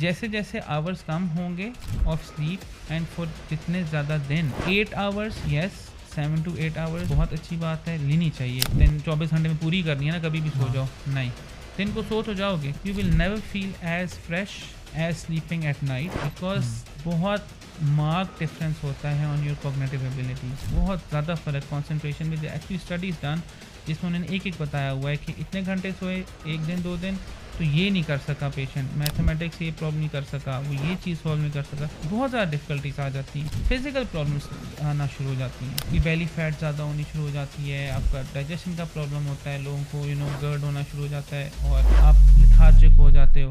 जैसे जैसे आवर्स कम होंगे ऑफ़ स्लीप एंड फॉर जितने ज़्यादा दिन eight hours yes seven to eight hours बहुत अच्छी बात है लेनी चाहिए। दिन चौबीस घंटे में पूरी करनी है ना कभी भी सो हाँ। जाओ। नहीं। दिन को सो तो जाओगे। You will never feel as fresh as sleeping at night because बहुत मार्क डिफरेंस होता है ऑन योर कॉग्निटिव एबिलिटीज बहुत ज़्यादा फ़र्क कॉन्सेंट्रेशन में एक्चुअली स्टडीज़ डन जिसमें उन्होंने एक एक बताया हुआ है कि इतने घंटे सोए एक दिन दो दिन तो ये नहीं कर सका पेशेंट मैथमेटिक्स ये प्रॉब्लम नहीं कर सका, वो ये चीज़ सॉल्व नहीं कर सका। बहुत ज़्यादा डिफ़िकल्टीज आ जाती हैं। फ़िज़िकल प्रॉब्लम्स आना शुरू हो जाती हैं। कि बेली फैट ज़्यादा होनी शुरू हो जाती है, आपका डाइजेशन का प्रॉब्लम होता है, लोगों को यू नो गर्ड होना शुरू हो जाता है और आप लिथार्जिक हो जाते हो।